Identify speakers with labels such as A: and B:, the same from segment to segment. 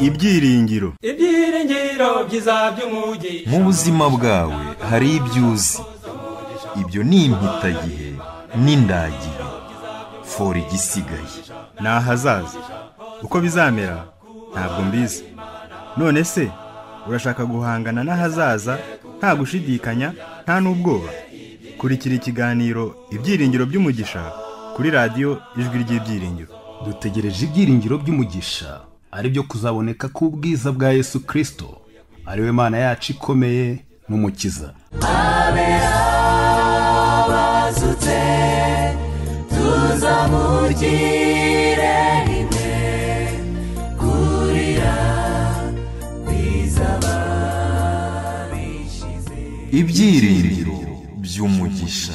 A: ibyiringiro.
B: Ibyiringiro byiza by'umugisha
C: mu buzima bwawe hari ibyo uzi ibyo ni impitagihe n'indagihe fora igisigaye.
A: Ni ahazaza. Uko bizamera ntabwo mbizi. None se urashaka guhangana n'ahazaza? Nta gushidikanya nta n'ubwoba. Kurikira ikiganiro ibyiringiro by'umugisha kuri radiyo ijwi ry'ibyiringiro.
D: Dutegereje ibyiringiro by'umugisha ari byo kuzaboneka k'ubwiza bwa yesu kirisito ari we mana yacu ikomeye n'umukiza.
E: Bazutse tuzamugire rimwe. Kurira bishize
C: ibyiringiro. By'umugisha.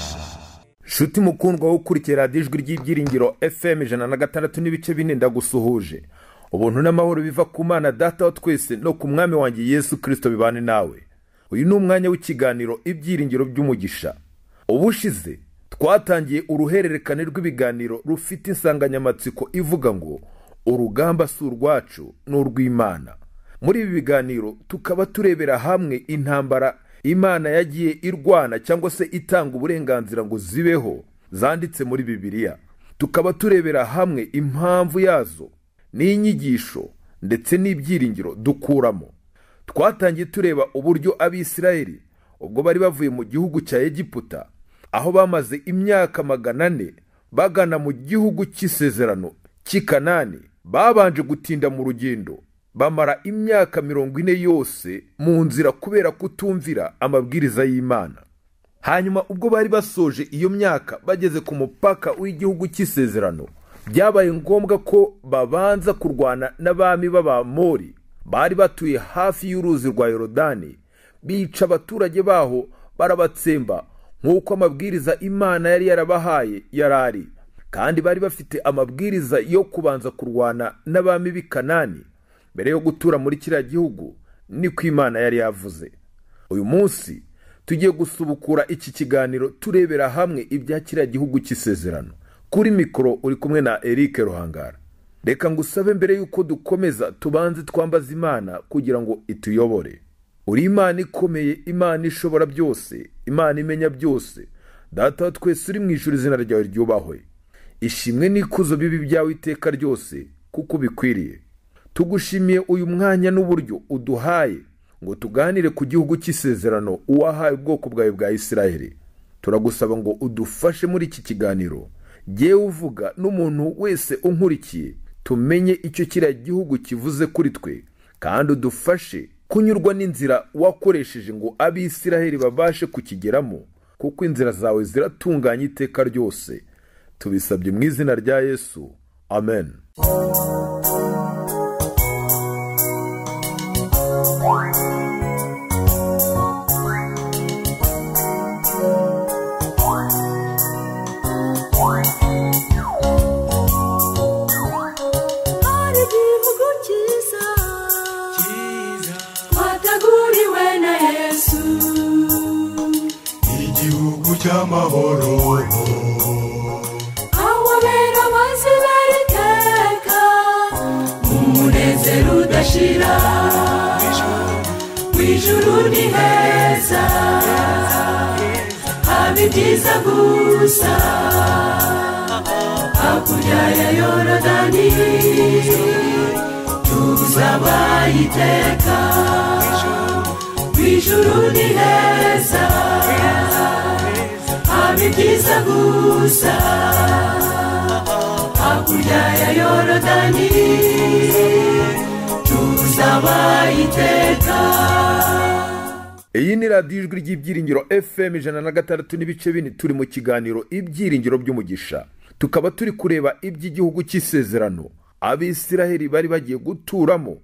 F: Nshuti mukundwa wo ukurikira ijwi ry'ibyiringiro fm ijana na gatandatu n'ibice bine ndagusuhuje. Ubuntu n'amahoro biva ku mana data wa twese no ku mwami wanjye yesu kirisito bibane nawe. Uyu ni umwanya w'ikiganiro ibyiringiro by'umugisha. Ubushize twatangiye uruhererekane rw'ibiganiro rufite insanganyamatsiko ivuga ngo urugamba si urwacu ni urw'imana. Muri ibi biganiro tukaba turebera hamwe intambara imana yagiye irwana cyangwa se itanga uburenganzira ngo zibeho zanditse muri bibiliya. Tukaba turebera hamwe impamvu yazo n'inyigisho ndetse n'ibyiringiro dukuramo. Twatangiye tureba uburyo abisirayeli ubwo bari bavuye mu gihugu cya egiputa aho bamaze imyaka magana ane bagana mu gihugu cy'isezerano cy'i kanani babanje gutinda mu rugendo. Bamara imyaka mirongo ine yose mu nzira kubera kutumvira amabwiriza y'imana. Hanyuma ubwo bari basoje iyo myaka bageze ku mupaka w'igihugu cy'isezerano byabaye ngombwa ko babanza kurwana n'abami b'abamori. Bari batuye hafi y'uruzi rwa yorodani bica abaturage baho barabatsemba nk'uko amabwiriza imana yari yarabahaye yari ari. Kandi bari bafite amabwiriza yo kubanza kurwana n'abami b'i kanani. Mbere yo gutura muri kiriya gihugu niko imana yari yavuze. Uyu munsi tugiye gusubukura iki kiganiro turebera hamwe ibya kiriya gihugu cy'isezerano. Kuri mikoro uri kumwe na eric ruhangara. Reka ngusabe mbere y'uko dukomeza tubanze twambaza imana kugira ngo ituyobore. Uri imana ikomeye imana ishobora byose imana imenya byose. Data twese uri mu ijuru izina ryawe ryubahwe ishimwe n'ikuzo bibi byawe iteka ryose kuko ubikwiriye. Tugushimiye uyu mwanya n'uburyo uduhaye ngo tuganire ku gihugu cy'isezerano uwahaye ubwoko bwawe bwa isiraheli. Turagusaba ngo udufashe muri iki kiganiro. Jyewe uvuga n'umuntu wese unkurikiye tumenye icyo kiriya gihugu kivuze kuri twe kandi udufashe kunyurwa n'inzira wakoresheje ngo abisiraheli babashe kukigeramo kuko inzira zawe ziratunganya iteka ryose. Tubisabye mu izina rya yesu. Amen.
G: Cy'amahoro
E: aho abera bazibera iteka umunezero udashira mu ijuru ni heza haba ibyiza gusa hakurya ya yorodani tuzabaye iteka mu ijuru ni heza haba ibyiza gusa hakurya ya yorodani tuzabaye iteka
F: iyi ni radiyo ijwi ry'ibyiringiro fm ijana na gatandatu n'ibice bine. Turi mu kiganiro ibyiringiro by'umugisha. Tukaba turi kureba iby'igihugu cy'isezerano. Abisiraheli bari bagiye guturamo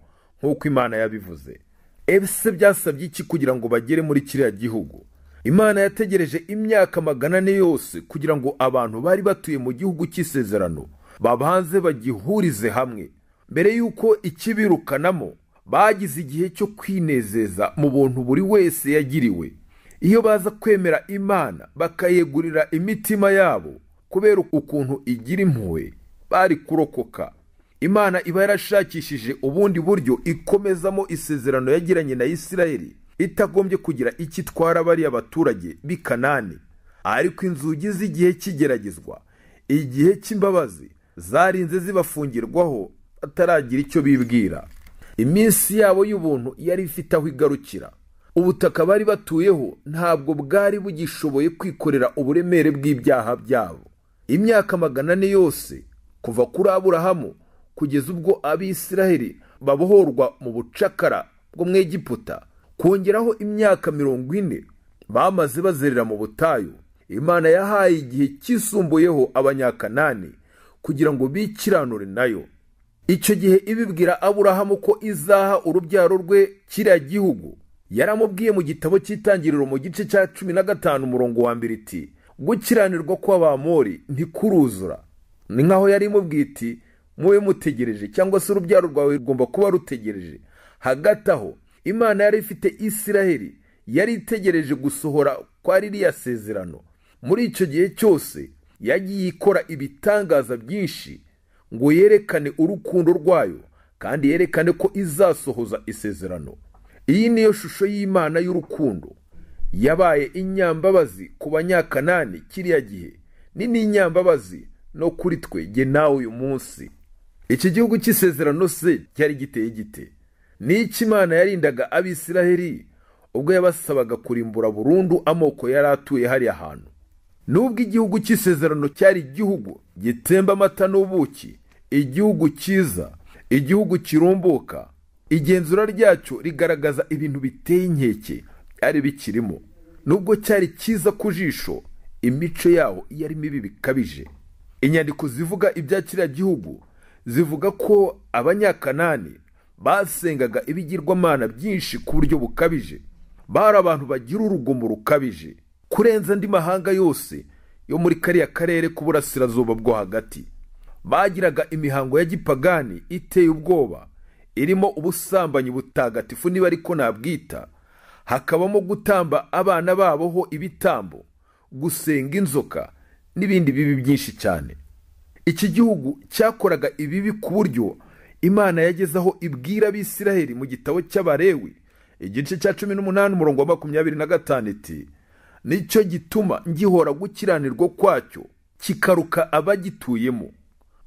F: nk'uko imana yabivuze. Ese byasabye iki kugira ngo bagere muri kiriya gihugu? Imana yategereje imyaka magana ane yose kugira ngo abantu bari batuye mu gihugu cy'isezerano babanze bagihurize hamwe. Mbere y'uko ikibirukanamo bagize igihe cyo kwinezeza mu buntu buri wese yagiriwe. Iyo baza kwemera imana bakayegurira imitima yabo kubera ukuntu igira impuhwe bari kurokoka. Imana iba yarashakishije ubundi buryo ikomezamo isezerano yagiranye na isirayeli. Itagombye kugira icyo itwara bariya baturage b'i kanani. Ariko inzugi z'igihe cy'igeragezwa igihe cy'imbabazi zarinze zibafungirwaho bataragira icyo bibwira. Iminsi yabo y'ubuntu yari ifite aho igarukira. Ubutaka bari batuyeho ntabwo bwari bugishoboye kwikorera uburemere bw'ibyaha byabo. Imyaka magana ane yose kuva kuri aburahamu kugeza ubwo abisiraheli babohorwa mu bucakara bwo mu egiputa kongeraho imyaka mirongo ine bamaze bazerera mu butayu. Imana yahaye igihe cyisumbuyeho abanyakanani kugira ngo bikiranure na yo. Icyo gihe ibibwira aburahamu ko izaha urubyaro rwe kiriya gihugu. Yaramubwiye mu gitabo cy'itangiriro mu gice cya cumi na gatanu umurongo wa mbere iti gukiranirwa kw'abamori ntikuruzura. Ni nk'aho yari imubwiye mube mutegereje cyangwa se urubyaro rwawe rugomba kuba rutegereje. Hagati aho imana yari ifite isiraheli. Yari itegereje gusohora kwa ririya sezerano. Muri icyo gihe cyose yagiye ikora ibitangaza byinshi ngo yerekane urukundo rwayo kandi yerekane ko izasohoza isezerano. Iyi niyo shusho y'imana y'urukundo. Yabaye inyambabazi ku banyakanani kiriya gihe. Ni n'inyambabazi no kuri twe nawe uyu munsi. Iki gihugu cy'isezerano se cyari giteye gite? N'iki imana yarindaga abisiraheli ubwo yabasabaga kurimbura burundu amoko yari atuye hariya hantu. Nubwo igihugu cy'isezerano cyari igihugu gitemba amata n'ubuki igihugu cyiza igihugu kirumbuka igenzura ryacyo rigaragaza ibintu biteye inkeke byari bikirimo. Nubwo cyari cyiza ku jisho imico yaho yari mibi bikabije. Inyandiko zivuga ibya kiriya gihugu zivuga ko abanyakanani basengaga ibigirwamana byinshi ku buryo bukabije. Bari abantu bagira urugomo rukabije. Kurenza andi mahanga yose yo muri kariya karere k'uburasirazuba bwo hagati. Bagiraga imihango ya gipagani iteye ubwoba. Irimo ubusambanyi butagatifu niba ariko nabwita. Hakabamo gutamba abana baboho ibitambo gusenga inzoka n'ibindi bibi byinshi cyane. Iki gihugu cyakoraga ibibi ku buryo imana yageze aho ibwira abisiraheli mu gitabo cy'abarewi igice cya cumi n'umunani umurongo wa makumyabiri na gatanu iti ni cyo gituma ngihora gukiranirwa kwacyo kikaruka abagituyemo.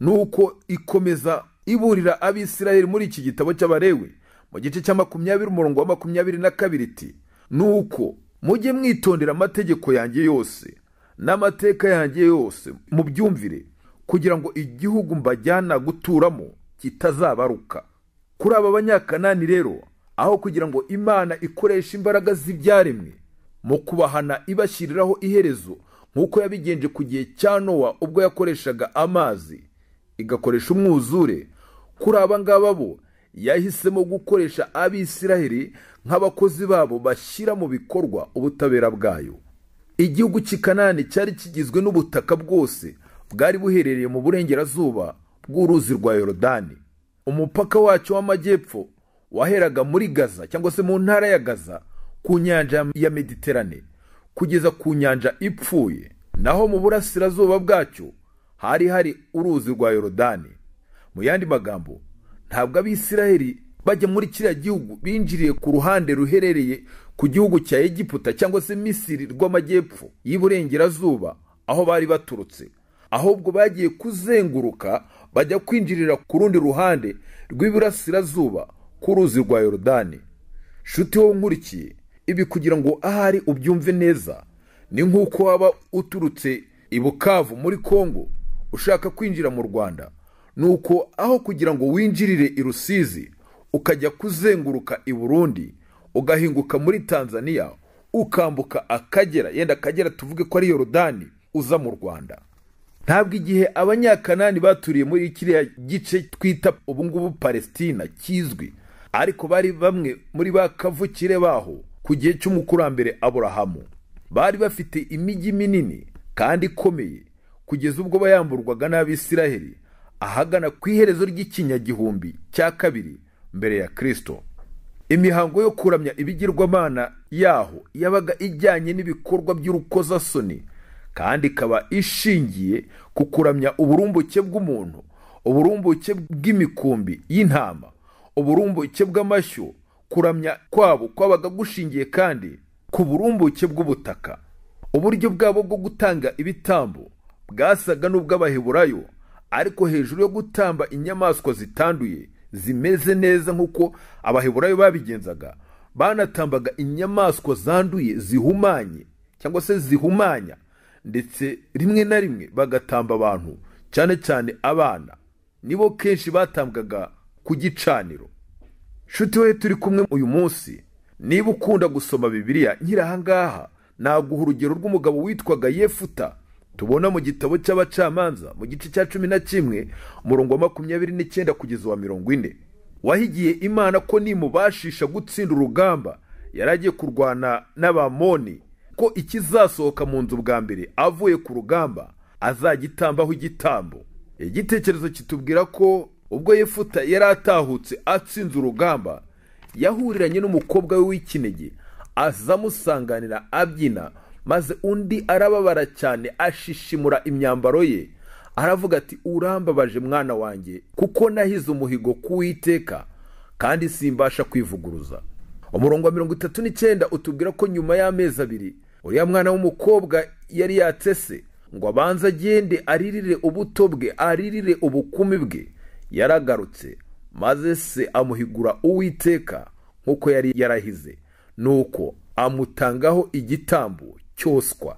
F: Nuko ikomeza iburira abisiraheli muri iki gitabo cy'abarewi mu gice cya makumyabiri umurongo wa makumyabiri na kabiri iti nuko mujye mwitondera amategeko yanjye yose n'amateka yanjye yose mubyumvire kugira ngo igihugu mbajyana guturamo kitazabaruka. Kuri aba banyakanani rero aho kugira ngo imana ikoreshe imbaraga z'ibyaremwe mu kubahana ibashyiriraho iherezo nk'uko yabigenje ku gihe cya nowa ubwo yakoreshaga amazi igakoresha umwuzure kuri aba ngaba bo yahisemo gukoresha abisiraheli nk'abakozi babo bashyira mu bikorwa ubutabera bwayo. Igihugu cy'i kanani cyari kigizwe n'ubutaka bwose bwari buherereye mu burengerazuba bw'uruzi rwa yorodani. Umupaka wacyo w'amajyepfo waheraga muri gaza cyangwa se mu ntara ya gaza ku nyanja ya mediterane. Kugeza ku nyanja ipfuye naho mu burasirazuba bwacyo hari hari uruzi rwa yorodani. Mu yandi magambo ntabwo abisiraheli bajya muri kiriya gihugu binjiriye ku ruhande ruherereye ku gihugu cya egiputa cyangwa se misiri rw'amajyepfo y'iburengerazuba aho bari baturutse. Ahubwo bagiye kuzenguruka bajya kwinjirira ku rundi ruhande rw'iburasirazuba k'uruzi rwa yorodani. Shuti wowe nkurikiye ibi kugira ngo ahari ubyumve neza ni nk'uko waba uturutse i bukavu muri kongo ushaka kwinjira mu rwanda. Ni uko aho kugira ngo winjirire i rusizi ukajya kuzenguruka i burundi ugahinguka muri tanzania ukambuka akagera yenda akagera tuvuge ko ari yorodani uza mu rwanda. Ntabwo igihe abanyakanani baturiye muri kiriya gice twita ubungubu palesitina kizwi ariko bari bamwe muri ba kavukire baho ku gihe cy'umukurambere aburahamu. Bari bafite imijyi minini kandi ikomeye kugeza ubwo bayamburwaga n'abisiraheli ahagana ku iherezo ry'ikinyagihumbi cya kabiri mbere ya kirisito imihango yo kuramya ibigirwamana yaho yabaga ijyanye n'ibikorwa by'urukozasoni kandi ikaba ishingiye ku kuramya uburumbuke bw'umuntu uburumbuke bw'imikumbi y'intama uburumbuke bw'amashyo kuramya kwabo kwabaga gushingiye kandi ku burumbuke bw'ubutaka. Uburyo bwabo bwo gutanga ibitambo bwasaga n'ubw'abaheburayo ariko hejuru yo gutamba inyamaswa zitanduye zimeze neza nk'uko abaheburayo babigenzaga banatambaga inyamaswa zanduye zihumanye cyangwa se zihumanya. Ndetse rimwe na rimwe bagatamba abantu cyane cyane abana nibo kenshi batambwaga ku gicaniro. Nshuti we turi kumwe uyu munsi niba ukunda gusoma bibiliya nkiri ahangaha naguha urugero rw'umugabo witwaga yefuta. Tubona mu gitabo cy'abacamanza mu gice cya cumi na kimwe umurongo wa makumyabiri n'icyenda kugeza uwa mirongo ine. Wahigiye imana ko nimubashisha gutsinda urugamba yari agiye kurwana n'abamoni. Ko ikizasohoka mu nzu bwa mbere avuye ku rugamba azagitambaho igitambo. Igitekerezo kitubwira ko ubwo yefuta yari atahutse atsinze urugamba yahuriranye n'umukobwa we w'ikinege aza amusanganira abyina maze undi arababara cyane ashishimura imyambaro ye. Aravuga ati urambabaje mwana wanjye kuko nahize umuhigo kuwiteka kandi simbasha kwivuguruza. Umurongo wa mirongo itatu n'icyenda utubwira ko nyuma y'amezi abiri uriya mwana w'umukobwa yari yatese ngo abanze agende aririre ubuto bwe aririre ubukumi bwe yaragarutse maze se amuhigura uwiteka nk'uko yari yarahize nuko amutangaho igitambo cyoswa.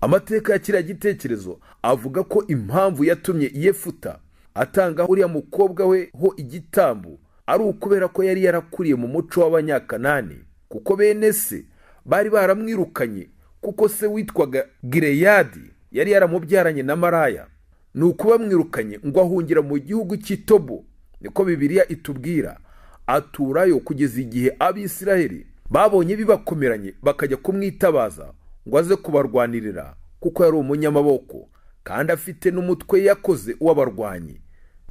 F: Amateka ya kiriya gitekerezo avuga ko impamvu yatumye yefuta atanga uriya mukobwa we ho igitambo ari ukubera ko yari yarakuriye mu muco w'abanyakanani kuko bene se bari baramwirukanye kuko se witwaga gireyadi yari yaramubyaranye na maraya ni uko bamwirukanye ngo ahungira mu gihugu cy'itobo niko bibiliya itubwira. Aturayo kugeza igihe abisiraheli babonye bibakomeranye bakajya kumwitabaza ngo aze kubarwanirira kuko yari umunyamaboko kandi afite n'umutwe yakoze w'abarwanyi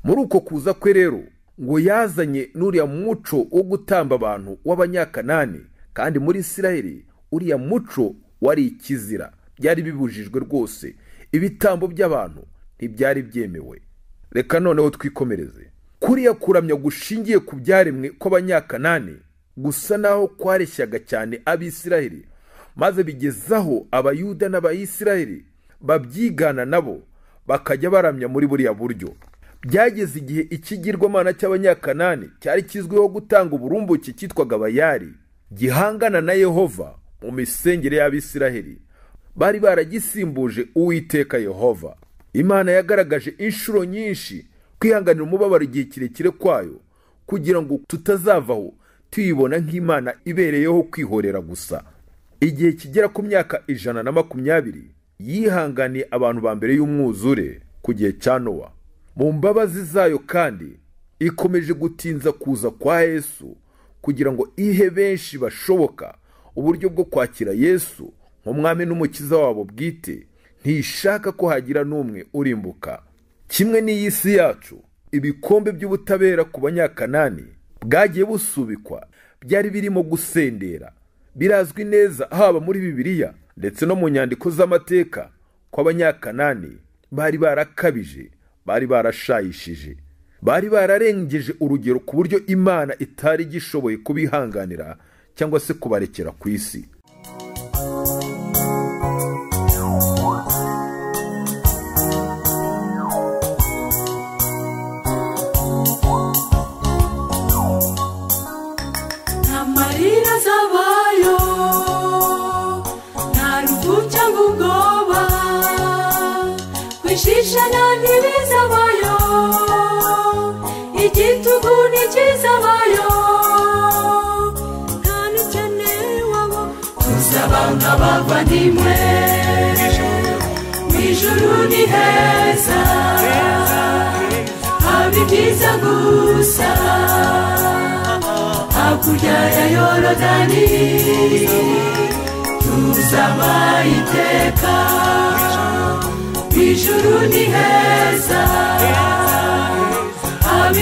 F: muri uko kuza kwe rero ngo yazanye n'uriya muco wo gutamba abantu w'abanyakanani kandi muri isiraheli uriya muco wari ikizira. Byari bibujijwe rwose. Ibitambo by'abantu ntibyari byemewe. Reka noneho twikomereze. Kuriya kuramya gushingiye ku byaremwe kw'abanyakanani gusa naho kwareshyaga cyane abisiraheli maze bigezaho abayuda n'abayisiraheli babyigana nabo bakajya baramya muri buriya buryo. Byageze igihe ikigirwamana cy'abanyakanani cyari kizwiho gutanga uburumbuke cyitwaga bayari gihangana na yehova mu misengere y'abisiraheli bari baragisimbuje uwiteka yehova. Imana yagaragaje inshuro nyinshi kwihanganira umubabaro igihe kirekire kwayo kugira ngo tutazavaho tuyibona nk'imana ibereyeho kwihorera gusa. Igihe kigera ku myaka ijana na makumyabiri yihanganiye abantu ba mbere y'umwuzure ku gihe cya nowa. Mu mbabazi zayo kandi ikomeje gutinza kuza kwa yesu kugira ngo ihe benshi bashoboka uburyo bwo kwakira yesu nk'umwami n'umukiza wabo bwite ntishaka ko hagira n'umwe urimbuka. Kimwe n'iyi si yacu ibikombe by'ubutabera ku banyakanani bwagiye busubikwa byari birimo gusendera. Birazwi neza haba muri bibiliya ndetse no mu nyandiko z'amateka ko abanyakanani bari barakabije bari barashayishije. Bari bararengeje urugero ku buryo imana itari igishoboye kubihanganira cyangwa se kubarekera ku isi.
E: Nk'abavandimwe mu ijuru ni heza haba ibyiza gusa hakurya iteka mu ijuru ni heza haba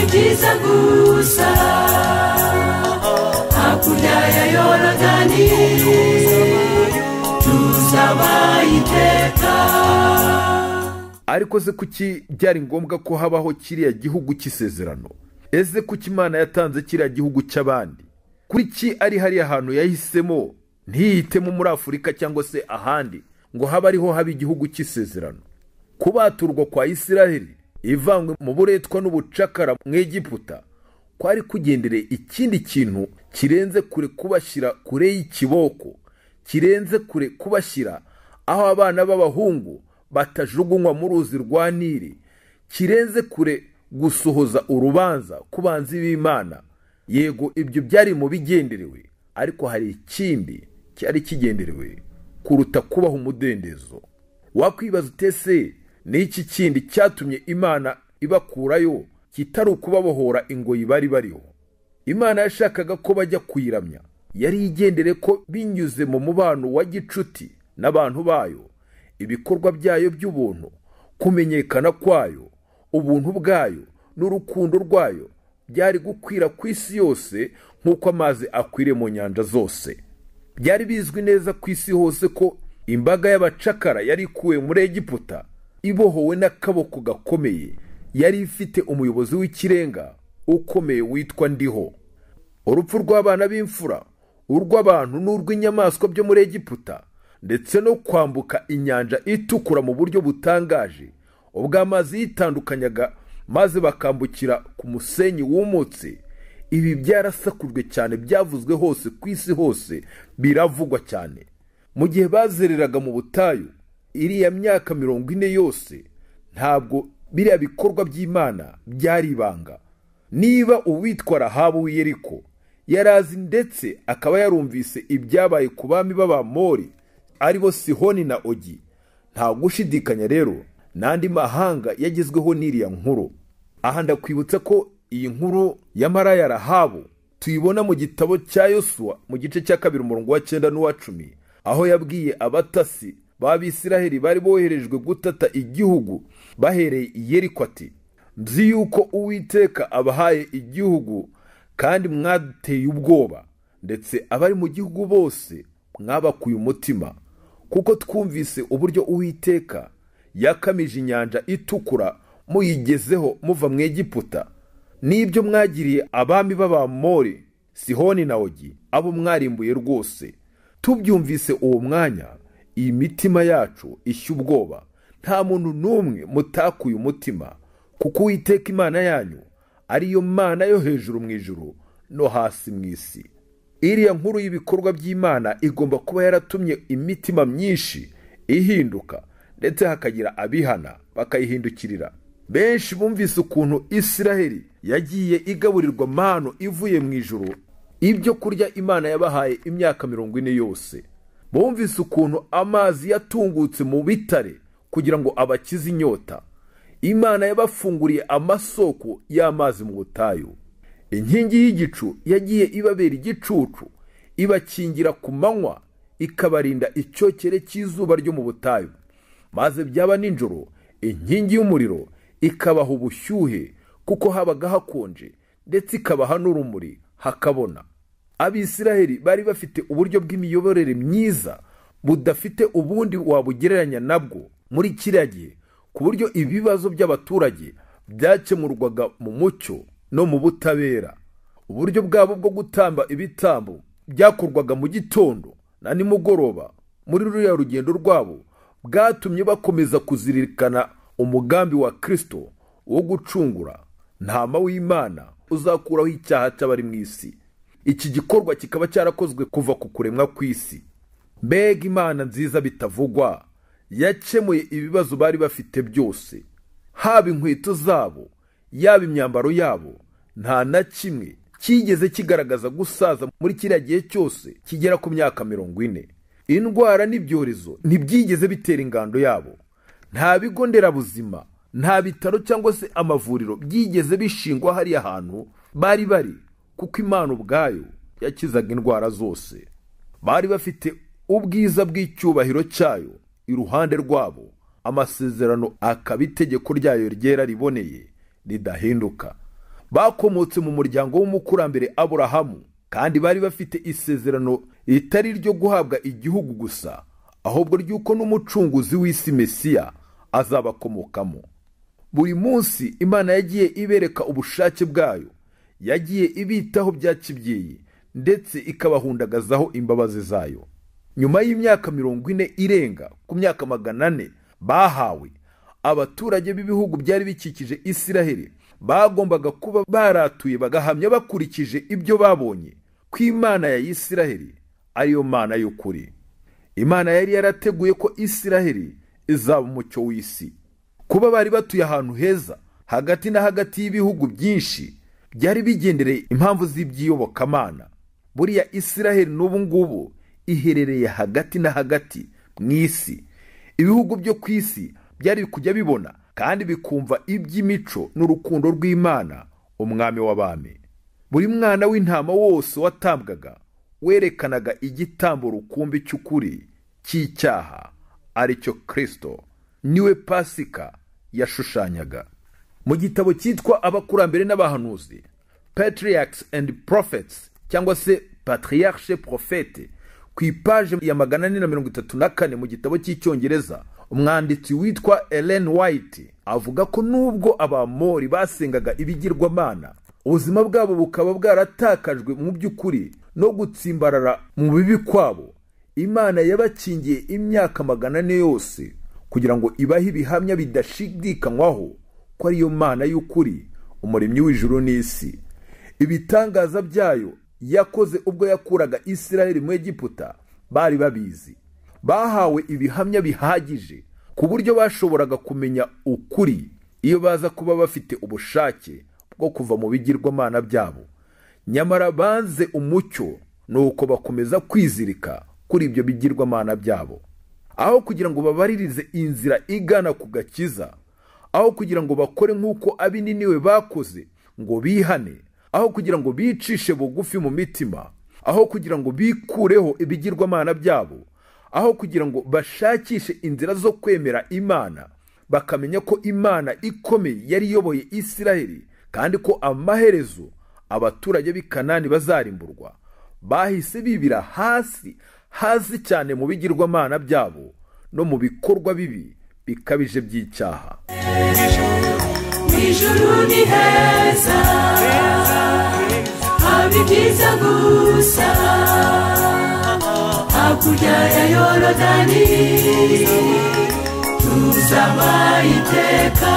F: ariko se kuki byari ngombwa ko habaho kiriya gihugu cy'isezerano? Ese kuki imana yatanze kiriya gihugu cy'abandi? Kuri ki ari hariya hantu yahisemo? Ntiyihitemo muri afurika cyangwa se ahandi ngo habe ariho haba igihugu cy'isezerano? Kubaturwa kwa isiraheli ivangwe mu buretwa n'ubucakara mu egiputa kwari kugendereye ikindi kintu kirenze kure kubashyira kure y'ikiboko kirenze kure kubashyira aho abana b'abahungu batajugunywa mu ruzi rwa nili kirenze kure gusohoza urubanza ku banzi b'imana. Yego ibyo byari mu bigenderewe ariko hari ikindi cyari kigenderewe kuruta kubaho umudendezo. Wakwibaza utese ni iki kindi cyatumye imana ibakurayo kitari ukubabohora ingoyi bari bariho? Imana yashakaga ko bajya kuyiramya. Yari igendere ko binyuze mu mubano wa gicuti n'abantu bayo. Ibikorwa byayo by'ubuntu kumenyekana kwayo ubuntu bwayo n'urukundo rwayo byari gukwira ku isi yose nk'uko amazi akwiriye mu nyanja zose. Byari bizwi neza ku isi hose ko imbaga y'abacakara yari ikuwe muri egiputa ibohowe n'akaboko gakomeye yari ifite umuyobozi w'ikirenga ukomeye witwa ndiho. Urupfu rw'abana b'imfura urw'abantu n'urw'inyamaswa byo muri egiputa ndetse no kwambuka inyanja itukura mu buryo butangaje ubwo amazi yitandukanyaga maze bakambukira ku musenyi wumutse. Ibi byarasakujwe cyane byavuzwe hose ku isi hose biravugwa cyane. Mu gihe bazereraga mu butayu iriya myaka mirongo ine yose ntabwo biriya bikorwa by'imana byari ibanga. Niba uwitwa rahabu w'iyeriko yari azi ndetse akaba yarumvise ibyabaye ku bami b'abamori ari bo sihoni na ogi. Nta gushidikanya rero n'andi mahanga yagezweho n'iriya nkuru. Aha ndakwibutsa ko iyi nkuru ya rahabu tuyibona mu gitabo cya yosuwa mu gice cya kabiri umurongo wa cyenda n'uwa cumi aho yabwiye abatasi b'abisiraheli bari boherejwe gutata igihugu bahereye i yeriko ati nzi yuko uwiteka abahaye igihugu kandi mwaduteye ubwoba ndetse abari mu gihugu bose mwabakuye umutima. Kuko twumvise uburyo uwiteka yakamije inyanja itukura muyigezeho muva mu egiputa. N'ibyo mwagiriye abami b'abamori sihoni na ogi abo mwarimbuye rwose. Tubyumvise uwo mwanya iyi mitima yacu ishya ubwoba. Nta muntu n'umwe mutakuye umutima kuko uwiteka imana yanyu ariyo mana yo hejuru mu ijuru no hasi mu isi. Iriya nkuru y'ibikorwa by'imana igomba kuba yaratumye imitima myinshi ihinduka ndetse hakagira abihana bakayihindukirira. Benshi bumvise ukuntu isiraheli yagiye igaburirwa mano ivuye mu ijuru ibyo kurya imana yabahaye imyaka mirongo ine yose. Bumvise ukuntu amazi yatungutse mu bitare kugira ngo abakize inyota. Imana yabafunguriye amasoko y'amazi mu butayu. Inkingi y'igicu yagiye ibabera igicucu ibakingira ku manywa ikabarinda icyokere cy'izuba ryo mu butayu. Maze byaba nijoro inkingi y'umuriro ikabaha ubushyuhe kuko habaga hakonje ndetse ikabaha n'urumuri hakabona. Abisiraheli bari bafite uburyo bw'imiyoborere myiza budafite ubundi wabugereranya nabwo muri kiriya gihe ku buryo ibibazo by'abaturage byakemurwaga mu mucyo. No mu butabera. Uburyo bwabo bwo gutamba ibitambo byakorwaga mu gitondo na nimugoroba muri ruriya rugendo rwabo bwatumye bakomeza kuzirikana umugambi wa kirisito wo gucungura ntama w'imana uzakuraho icyaha cy'abari mu isi. Iki gikorwa kikaba cyarakozwe kuva ku kuremwa kw'isi. Mbega imana nziza bitavugwa yakemuye ibibazo bari bafite byose haba inkweto zabo yaba imyambaro yabo nta na kimwe cyigeze kigaragaza gusaza muri kiriya gihe cyose kigera ku myaka mirongo ine. Indwara n'ibyorezo ntibyigeze bitera ingando yabo. Nta bigo nderabuzima nta bitaro cyangwa se amavuriro byigeze bishingwa hariya hantu bari bari kuko imana ubwayo yakizaga indwara zose. Bari bafite ubwiza bw'icyubahiro cyayo iruhande rwabo. Amasezerano akaba itegeko ryayo ryera riboneye. Ridahinduka. Bakomotse mu muryango w'umukurambere aburahamu kandi bari bafite isezerano ritari ryo guhabwa igihugu gusa ahubwo ry'uko n'umucunguzi w'isi mesiya azabakomokamo. Buri munsi imana yagiye ibereka ubushake bwayo yagiye ibitaho bya kibyeyi ndetse ikabahundagazaho imbabazi zayo. Nyuma y'imyaka mirongo ine irenga ku myaka magana ane bahawe abaturage b'ibihugu byari bikikije isiraheli bagombaga kuba baratuye bagahamya bakurikije ibyo babonye ko imana ya isiraheli ariyo mana y'ukuri. Imana yari yarateguye ko isiraheli izaba umucyo w'isi. Kuba bari batuye ahantu heza hagati na hagati y'ibihugu byinshi byari bigendereye impamvu z'iby'iyobokamana buriya isiraheli n'ubu ngubu iherereye hagati na hagati mu isi. Ibihugu byo ku isi byari kujya bibona kandi bikumva iby'imico n'urukundo rw'imana umwami w'abami. Buri mwana w'intama wose watambwaga werekanaga igitambo rukumbi cy'ukuri cy'icyaha ari cyo kirisito ni we pasika yashushanyaga. Mu gitabo cyitwa abakurambere n'abahanuzi patriarchs and prophets cyangwa se patriarche prophete ku ipaje ya magana ane na mirongo itatu na kane mu gitabo cy'icyongereza umwanditsi witwa ellen white avuga ko nubwo abamori basengaga ibigirwamana ubuzima bwabo bukaba bwaratakajwe mu by'ukuri no gutsimbarara mu bibi kwabo. Imana yabakingiye imyaka magana ane yose kugira ngo ibahe ibihamya bidashidikanywaho ko ariyo mana y'ukuri umuremyi w'ijuru n'isi. Ibitangaza byayo yakoze ubwo yakuraga isiraheli mu egiputa bari babizi. Bahawe ibihamya bihagije ku buryo bashoboraga kumenya ukuri iyo baza kuba bafite ubushake bwo kuva mu bigirwamana byabo. Nyamara banze umucyo nuko bakomeza kwizirika kuri ibyo bigirwamana byabo. Aho kugira ngo babaririze inzira igana ku gakiza aho kugira ngo bakore nk'uko abininiwe bakoze ngo bihane aho kugira ngo bicishe bugufi mu mitima aho kugira ngo bikureho ibigirwamana byabo aho kugira ngo bashakishe inzira zo kwemera imana bakamenya ko imana ikomeye yari iyoboye isiraheli kandi ko amaherezo abaturage b'i kanani bazarimburwa. Bahise bibira hasi hasi cyane mu bigirwamana byabo no mu bikorwa bibi bikabije by'icyaha.
E: Ni heza haba ibyiza gusa. Hakurya ya yorodani tuzaba iteka.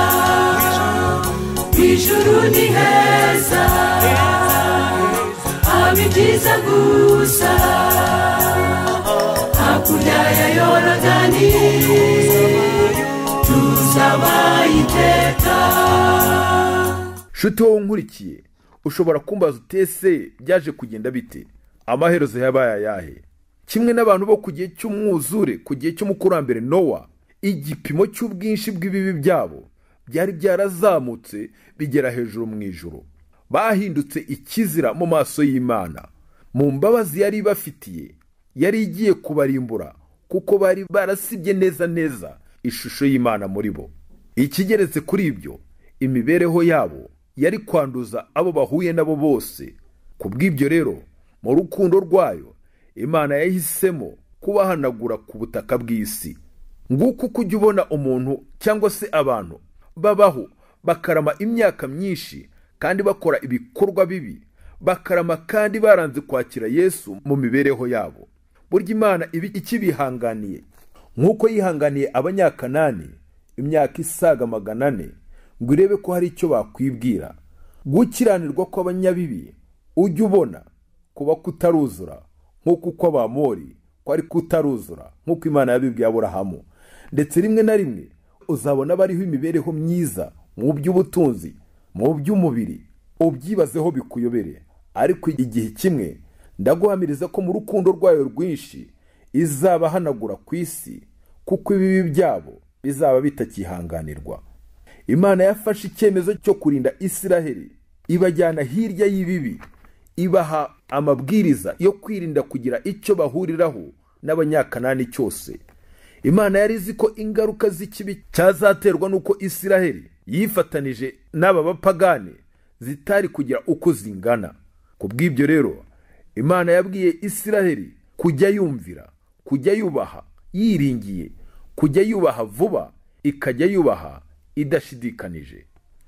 E: Ijuru ni heza haba ibyiza gusa. Hakurya ya yorodani tuzaba iteka.
F: Nshuti wowe unkurikiye ushobora kumbaza utese byaje kugenda bite? Amaherezo yabaye ayahe? Kimwe n'abantu bo ku gihe cy'umwuzure ku gihe cy'umukurambere nowa igipimo cy'ubwinshi bw'ibibi byabo byari byarazamutse bigera hejuru mu ijoro bahindutse ikizira mu maso y'imana. Mu mbabazi yari ibafitiye yari igiye kubarimbura kuko bari barasibye neza neza ishusho y'imana muri bo. Ikigeretse kuri ibyo imibereho yabo yari kwanduza abo bahuye nabo bose. Ku bw'ibyo rero mu rukundo rwayo imana yahisemo kubahanagura ku butaka bw'isi. Nguko uko ujya ubona umuntu cyangwa se abantu babaho bakarama imyaka myinshi kandi bakora ibikorwa bibi bakarama kandi baranze kwakira yesu mu mibereho yabo. Burya imana ibi ikibihanganiye. Nk'uko yihanganiye abanyakanani imyaka isaga magana ane ngo irebe ko hari icyo bakwibwira. Gukiranirwa kw'abanyabibi ujya ubona kuba kutaruzura. Nk'uko uko abamori kwari kutaruzura nk'uko imana yabibwiye aburahamu. Ndetse rimwe na rimwe uzabona bariho imibereho myiza mu by'ubutunzi mu by'umubiri ubyibazeho bikuyobere. Ariko igihe kimwe ndaguhamiriza ko mu rukundo rwayo rwinshi izabahanagura ku isi kuko ibibi byabo bizaba bitakihanganirwa. Imana yafashe icyemezo cyo kurinda isiraheli ibajyana hirya y'ibibi. Ibaha amabwiriza yo kwirinda kugira icyo bahuriraho n'abanyakanani cyose. Imana yari izi ko ingaruka z'ikibi cyazaterwa n'uko isiraheli yifatanije n'aba bapagani zitari kugira uko zingana. Ku bw'ibyo rero imana yabwiye isiraheli kujya yumvira kujya yubaha yiringiye kujya yubaha vuba ikajya yubaha idashidikanije.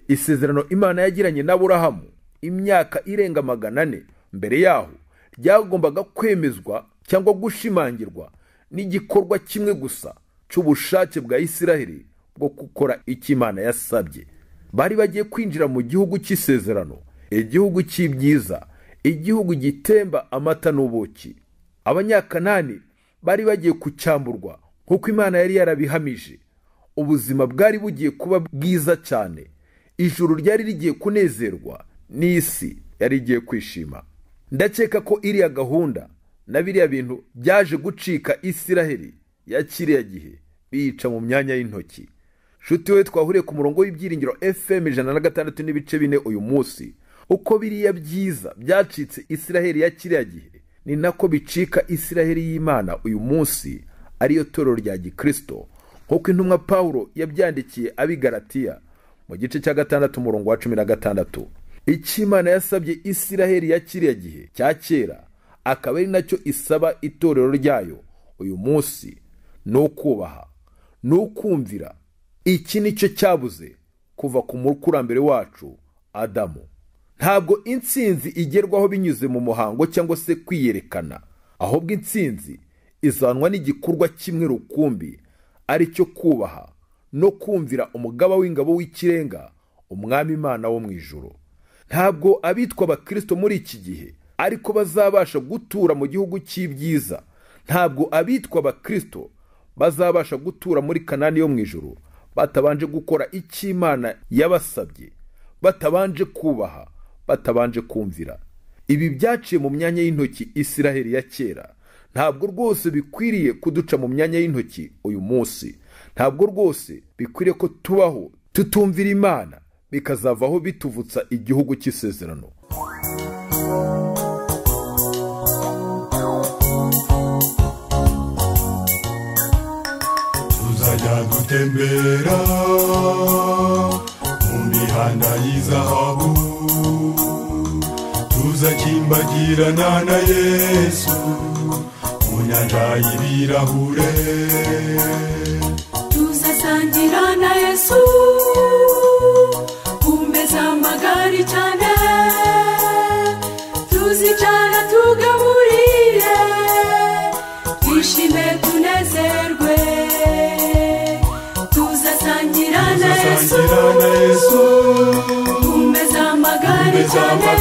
F: Isezerano imana yagiranye n'aburahamu imyaka irenga magana ane mbere yaho ryagombaga kwemezwa cyangwa gushimangirwa n'igikorwa kimwe gusa cy'ubushake bwa isiraheli bwo gukora icyo imana yasabye. Bari bagiye kwinjira mu gihugu cy'isezerano igihugu cy'ibyiza igihugu gitemba amata n'ubuki. Abanyakanani bari bagiye kucyamburwa nk'uko imana yari yarabihamije. Ubuzima bwari bugiye kuba bwiza cyane ijuru ryari rigiye kunezerwa n'isi yari igiye kwishima. Ndakeka ko iriya gahunda na biriya bintu byaje gucika isiraheli ya kiriya gihe biyica mu myanya y'intoki. Nshuti we twahuriye ku murongo w'ibyiringiro fm ijana na gatandatu n'ibice bine uyu munsi. Uko biriya byiza byacitse isiraheli ya kiriya gihe ni nako bicika isiraheli y'imana uyu munsi ariyo torero rya gikristo. Nk'uko intumwa pawulo yabyandikiye abigaratiya mu gice cya gatandatu umurongo wa cumi na gatandatu. Icyo imana yasabye isiraheli ya kiriya gihe cya kera akaba ari na cyo isaba itorero ryayo uyu munsi ni ukubaha ni ukumvira. Iki ni cyo cyabuze kuva ku mukurambere wacu adamu. Ntabwo intsinzi igerwaho binyuze mu muhango cyangwa se kwiyerekana ahubwo intsinzi izanwa n'igikorwa kimwe rukumbi ari cyo kubaha no kumvira umugaba w'ingabo w'ikirenga umwami imana wo mu ijoro ntabwo abitwa abakristo muri iki gihe ariko bazabasha gutura mu gihugu cy'ibyiza. Ntabwo abitwa abakristo bazabasha gutura muri kanani yo mu ijoro batabanje gukora icyo imana yabasabye batabanje kubaha batabanje kumvira. Ibi byaciye mu myanya y'intoki isiraheli ya kera. Ntabwo rwose bikwiriye kuduca mu myanya y'intoki uyu munsi. Ntabwo rwose bikwiriye ko tubaho tutumvira imana. Bikazavaho bituvutsa igihugu cy'isezerano.
G: Tuzajya dutembera mu mihanda y'izahabu. Tuzakimbagirana na yesu mu nyanja y'ibirahure.
E: Tuzasangira na yesu magari cyane tuzicara tugaburire twishime tunezerwe tuzasangira na yesu. Cyane
G: magari cyane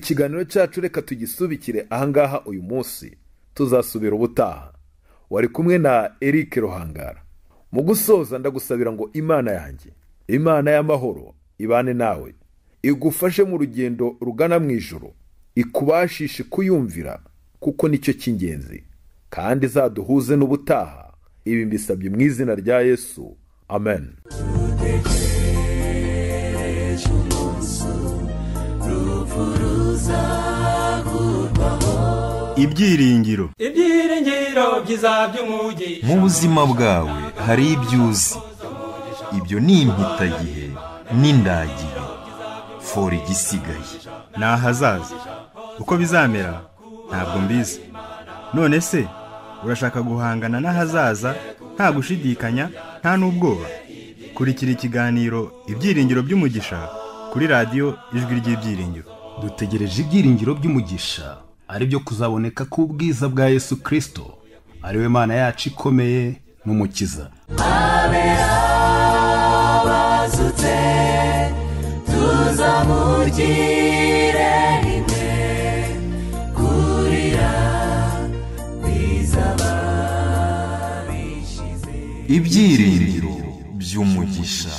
F: ikiganiro cyacu reka tugisubikire ahangaha uyu munsi. Tuzasubira ubutaha. Wari kumwe na eric ruhangara. Mu gusoza ndagusabira ngo imana yanjye imana y'amahoro ibane nawe igufashe mu rugendo rugana mu ijoro ikubashishe kuyumvira kuko ni cyo cy'ingenzi kandi izaduhuze n'ubutaha. Ibi mbisabye mu izina rya yesu. Amen.
A: Ibyiringiro.
B: Ibyiringiro byiza by'umugi.
C: Mu buzima bwawe hari ibyo uzi ibyo ni impitagihe n'indagihe fora igisigaye.
A: Ni ahazaza. Uko bizamera ntabwo mbizi. None se urashaka guhangana n'ahazaza? Nta gushidikanya nta n'ubwoba. Kurikira ikiganiro ibyiringiro by'umugisha kuri radiyo ijwi ry'ibyiringiro.
D: Dutegereje ibyiringiro by'umugisha ari byo kuzaboneka k'ubwiza bwa yesu kirisito ari we mana yacu ikomeye n'umukiza.
E: Bazutse tuzamugire rimwe. Kurira bizaba bishize
C: ibyiringiro by'umugisha.